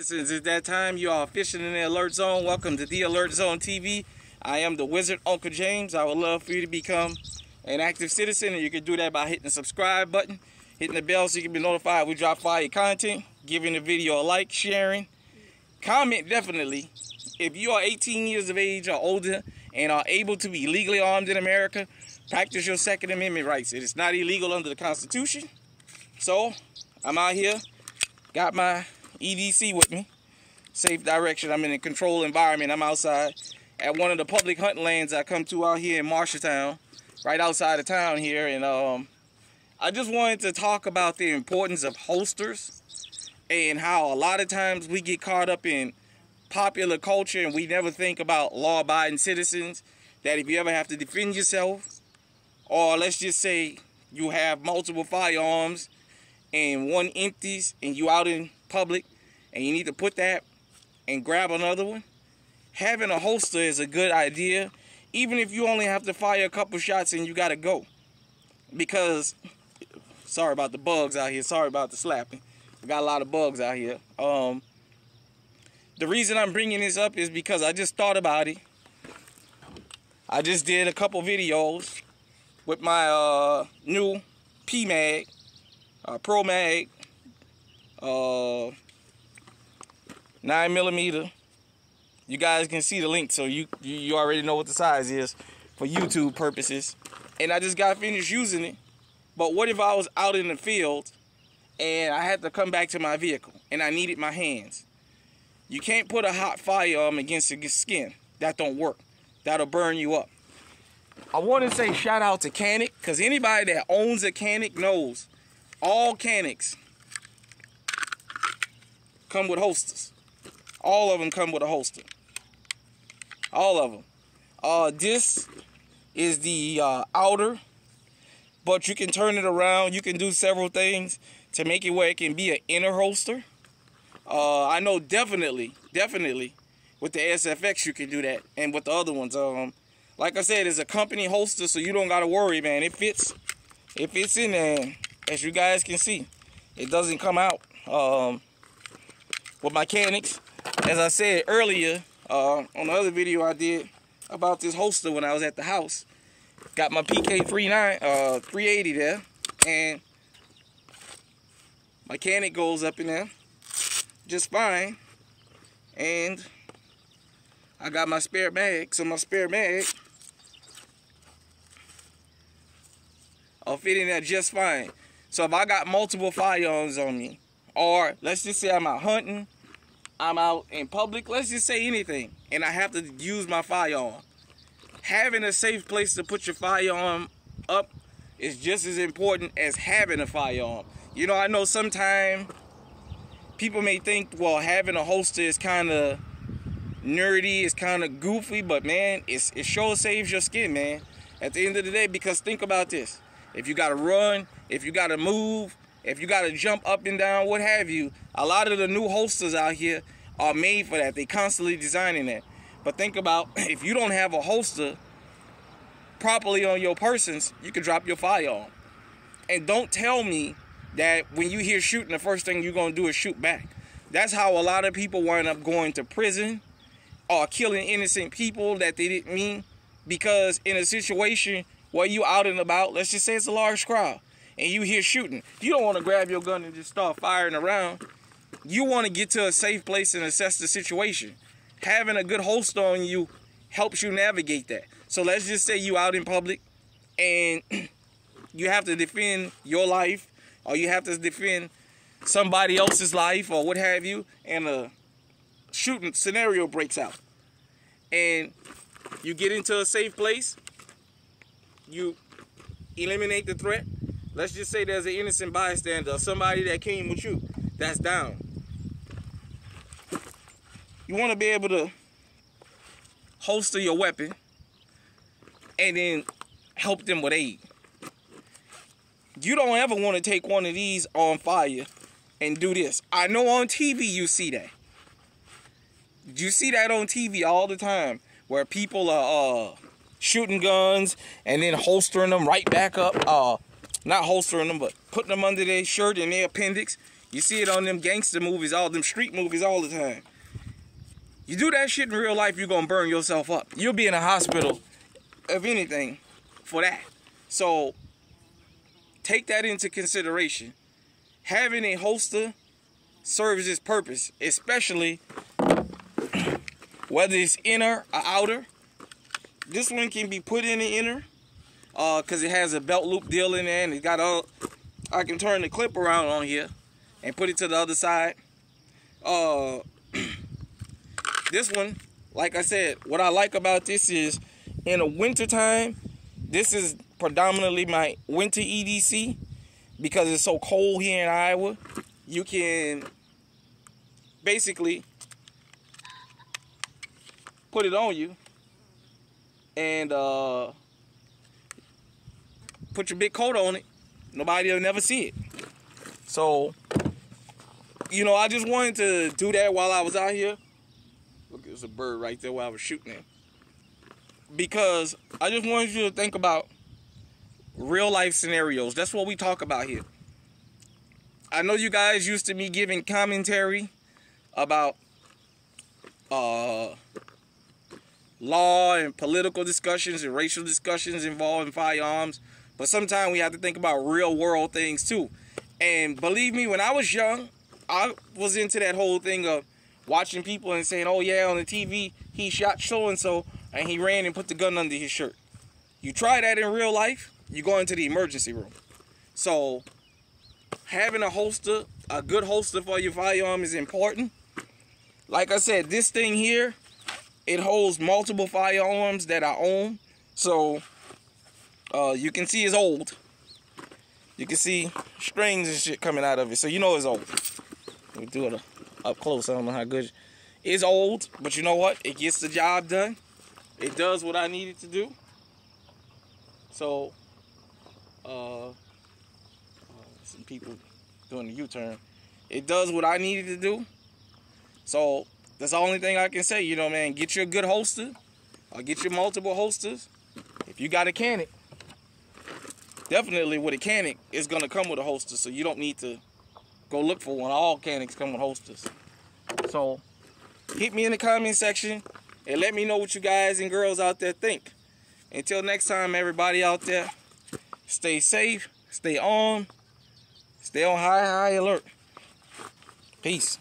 Since it's that time, you are fishing in the alert zone. Welcome to the Alert Zone TV. I am the wizard, Uncle James. I would love for you to become an active citizen, and you can do that by hitting the subscribe button, hitting the bell so you can be notified we drop fire content, giving the video a like, sharing, comment definitely. If you are 18 years of age or older and are able to be legally armed in America, practice your Second Amendment rights. It is not illegal under the Constitution. So, I'm out here, got my EDC with me. Safe direction. I'm in a controlled environment. I'm outside at one of the public hunting lands I come to out here in Marshalltown, right outside of town here. And um, I just wanted to talk about the importance of holsters and how a lot of times we get caught up in popular culture and we never think about law-abiding citizens that if you ever have to defend yourself or let's just say you have multiple firearms and one empties and you out in public and you need to put that and grab another one, having a holster is a good idea, even if you only have to fire a couple shots and you got to go. Because, sorry about the bugs out here, sorry about the slapping. We got a lot of bugs out here. Um, the reason I'm bringing this up is because I just thought about it. I just did a couple videos with my uh, new PMAG, uh, Pro Mag uh, nine millimeter. You guys can see the link, so you, you already know what the size is for YouTube purposes. And I just got finished using it. But what if I was out in the field and I had to come back to my vehicle and I needed my hands? You can't put a hot firearm against your skin. That don't work. That'll burn you up. I want to say shout out to Canik because anybody that owns a Canik knows all Caniks come with holsters. All of them come with a holster. All of them. Uh, this is the uh, outer, but you can turn it around. You can do several things to make it where it can be an inner holster. Uh, I know definitely, definitely with the SFX you can do that, and with the other ones. Um, like I said, it's a company holster, so you don't gotta worry, man. It fits. It fits in there, as you guys can see. It doesn't come out. Um, with my Caniks. As I said earlier uh, on the other video I did about this holster when I was at the house. Got my PK39, uh, 380 there. And my Canik goes up in there just fine. And I got my spare mag. So my spare mag I'll fit in there just fine. So if I got multiple firearms on me, or let's just say I'm out hunting, I'm out in public, let's just say anything, and I have to use my firearm. Having a safe place to put your firearm up is just as important as having a firearm. You know, I know sometimes people may think, well, having a holster is kind of nerdy, it's kind of goofy, but man, it's, it sure saves your skin, man. At the end of the day, because think about this. If you got to run, if you got to move, if you got to jump up and down, what have you, a lot of the new holsters out here are made for that. They constantly designing that. But think about if you don't have a holster properly on your persons, you can drop your firearm. And don't tell me that when you hear shooting, the first thing you're going to do is shoot back. That's how a lot of people wind up going to prison or killing innocent people that they didn't mean. Because in a situation where you out and about, let's just say it's a large crowd, and you hear shooting, you don't want to grab your gun and just start firing around. You want to get to a safe place and assess the situation. Having a good holster on you helps you navigate that. So let's just say you out in public and you have to defend your life or you have to defend somebody else's life or what have you and a shooting scenario breaks out and you get into a safe place you eliminate the threat Let's just say there's an innocent bystander or somebody that came with you that's down. You want to be able to holster your weapon and then help them with aid. You don't ever want to take one of these on fire and do this. I know on TV you see that. You see that on TV all the time where people are uh, shooting guns and then holstering them right back up. Uh, not holstering them, but putting them under their shirt and their appendix. You see it on them gangster movies, all them street movies all the time. You do that shit in real life, you're gonna burn yourself up. You'll be in a hospital, if anything, for that. So take that into consideration. Having a holster serves its purpose, especially whether it's inner or outer. This one can be put in the inner because uh, it has a belt loop deal in there and it got a, I can turn the clip around on here and put it to the other side. Uh, this one, like I said, what I like about this is in the winter time, this is predominantly my winter EDC because it's so cold here in Iowa. You can basically put it on you and uh, put your big coat on it. Nobody will never see it. So, you know, I just wanted to do that while I was out here. Look, there's a bird right there while I was shooting it. Because I just wanted you to think about real life scenarios. That's what we talk about here. I know you guys used to me giving commentary about uh, law and political discussions and racial discussions involving firearms. But sometimes we have to think about real world things too. And believe me, when I was young, I was into that whole thing of watching people and saying, oh yeah, on the TV, he shot so and so and he ran and put the gun under his shirt. You try that in real life, you go into the emergency room. So having a holster, a good holster for your firearm is important. Like I said, this thing here, it holds multiple firearms that I own. So uh, you can see it's old. You can see strings and shit coming out of it. So you know it's old. We do it up close. I don't know how good. It's old, but you know what? It gets the job done. It does what I need it to do. So, uh, uh some people doing the U-turn. It does what I needed to do. So that's the only thing I can say. You know, man, get you a good holster or get you multiple holsters. If you got a Canik, definitely with a Canik, it's gonna come with a holster, so you don't need to go look for one. All Caniks come with holsters. So hit me in the comment section and let me know what you guys and girls out there think. Until next time, everybody out there, stay safe, stay on, stay on high, high alert. Peace.